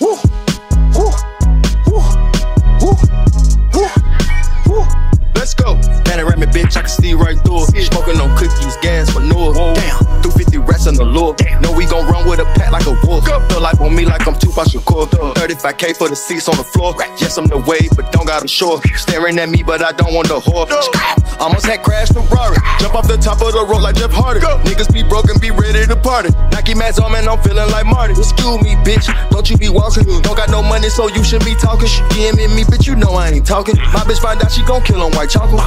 Woo. Woo. Woo. Woo. Woo. Woo. Let's go. Panoramic bitch, I can see right through it. Smoking on cookies, gas, manure. Damn. 250 the lure. Know we gon' run with a pack like a wolf. Feel like on me like I'm Tupac Shakur. 35k for the seats on the floor. Yes, I'm the wave, but don't got them short. Staring at me, but I don't want the whore. Almost had crashed Ferrari. Jump off the top of the road like Jeff Hardy. Niggas be broken, be ready to party. Nike Mags on, man, I'm feeling like Marty. Excuse me, bitch. Don't you be walking. Don't got no money, so you should be talking. DMing me, bitch, you know I ain't talking. Mm-hmm. My bitch find out she gon' kill on white chocolate.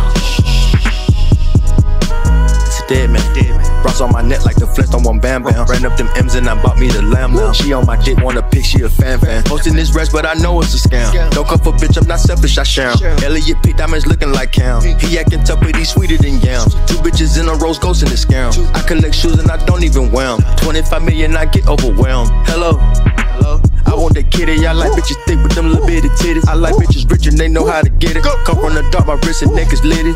It's a dead man. Dead Bras on my neck like the Flint on one bam bam. Ran up them M's and I bought me the lamb now. She on my dick, wanna pick, she a fan fan. Posting this rest, but I know it's a scam. Don't come for bitch, I'm not selfish, I share 'em. Elliot P. Diamonds looking like Cam. He acting tough, but he sweeter than yams. Two bitches in a rose, ghost in the scam. I collect shoes and I don't even wear 'em. 25 million, I get overwhelmed. Hello. Hello. I want that kitty, I like bitches thick with them little bitty titties. I like bitches rich and they know how to get it. Come from the dark, my wrist and neck is litty.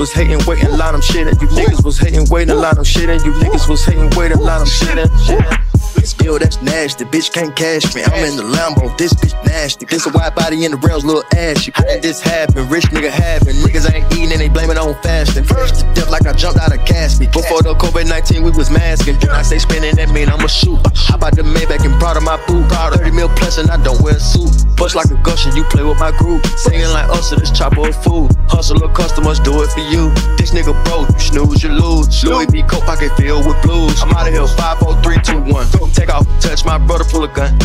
Was hating, waiting, line them shitting. You niggas was hating, waiting, line them shitting. You niggas was hating, waiting, line them shitting. Yo, that's nasty. Bitch can't cash me. I'm in the Lambo. This bitch nasty. This a wide body in the rails, little ashy. How did this happen? Rich nigga happen. Niggas ain't eating and they blame it on fasting. First to death like I jumped out of casket. Before the COVID 19, we was masking. When I say spinning, that mean I'ma shoot. How about the Maybach proud of my boot? Proud 30 mil plus and I don't wear a suit. Bust like a gusher, you play with my group. Singing like us, so this chopper of food. Hustle of customers, do it for you. This nigga broke, you snooze, you lose. Louis V. coat pocket filled with blues. I'm out of here, 5, 4, 3, 2, 1. Take off, touch my brother, pull a gun.